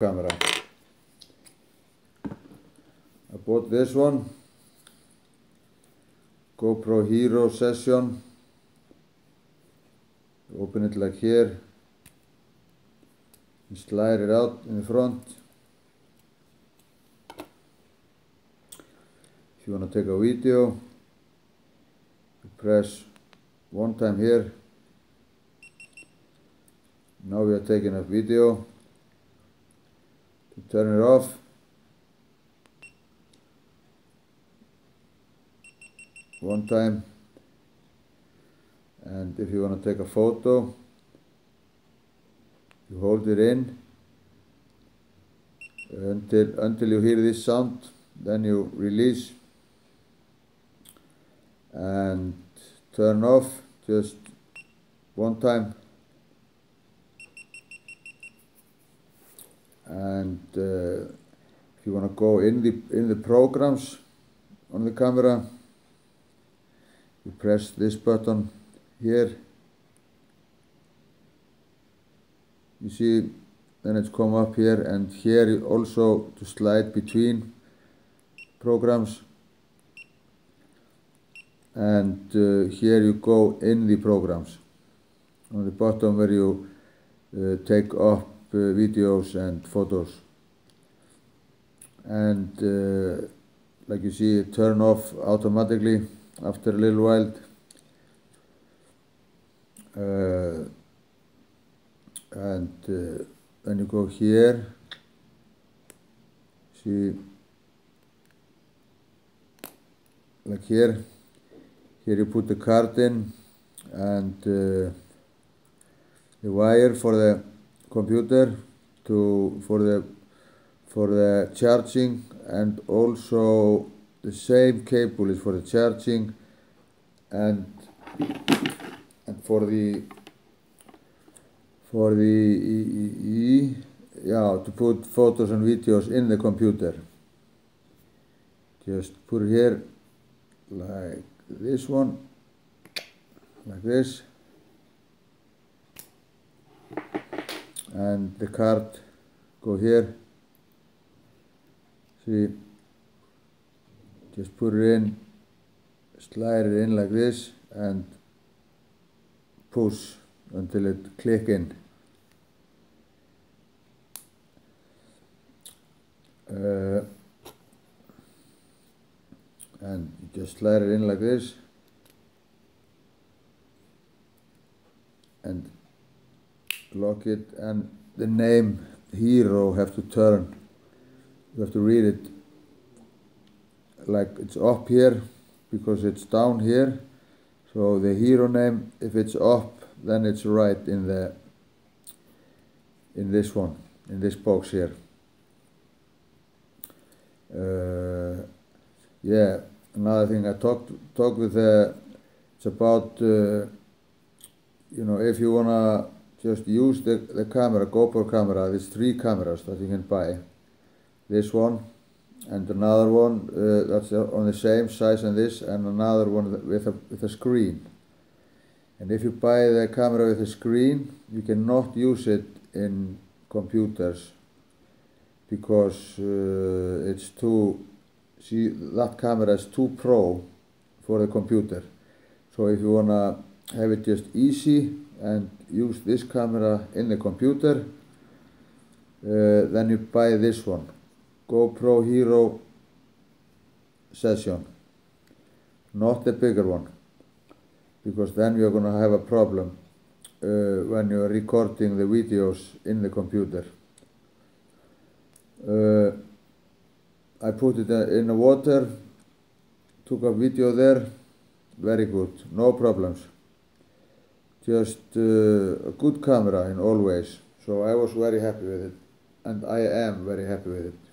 camera. I bought this one, GoPro Hero Session. Open it like here. You slide it out in the front. If you want to take a video, press one time here. Now we are taking a video. Turn it off, one time. And if you want to take a photo, you hold it in. Until until you hear this sound, then you release. And turn off just one time and uh, if you want to go in the in the programs on the camera you press this button here. You see then it's come up here and here also to slide between programs. And uh, here you go in the programs. On the bottom where you uh, take up videos and photos. And uh, like you see it turn off automatically after a little while. Uh, and uh, then you go here see like here here you put the card in and uh, the wire for the computer to for the for the charging and also the same cable is for the charging and and for the for the yeah to put photos and videos in the computer. Just put here like this one like this and the card go here. See just put it in slide it in like this and push until it click in. Uh, and just slide it in like this. And lock it and the name hero have to turn. You have to read it like it's up here because it's down here. So the hero name if it's up then it's right in the in this one in this box here. Uh, yeah another thing I talked talked with uh, it's about uh, you know if you wanna just use the, the camera GoPro camera there's three cameras that you can buy. This one and another one uh, that's on the same size as this and another one with a, with a screen. And if you buy the camera with a screen you cannot use it in computers because uh, it's too see that camera is too pro for the computer. So if you wanna have it just easy and use this camera in the computer. Uh, then you buy this one. GoPro Hero Session. Not the bigger one because then you're to have a problem uh, when you're recording the videos in the computer. Uh, I put it in the water took a video there. Very good. No problems just uh, a good camera in all ways so I was very happy with it and I am very happy with it